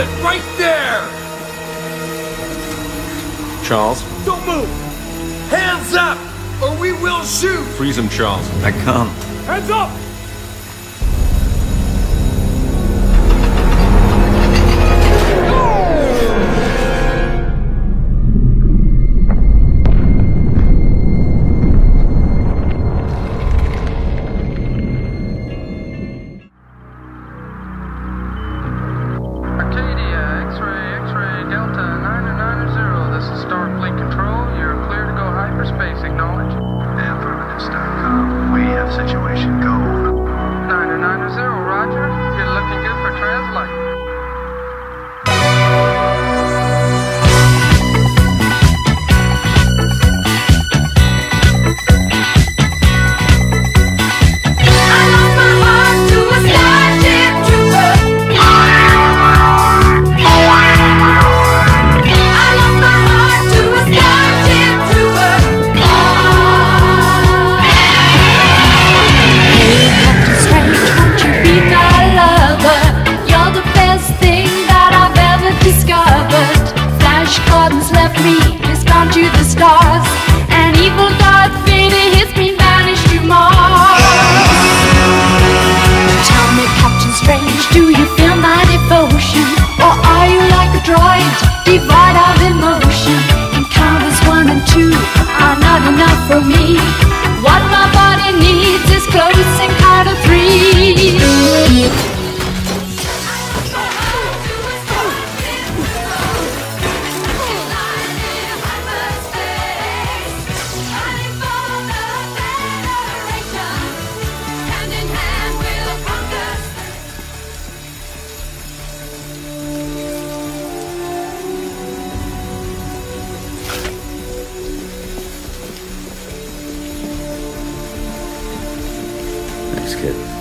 it right there! Charles? Don't move! Hands up! Or we will shoot! Freeze him, Charles. I can't. Hands up! Thanks, kid.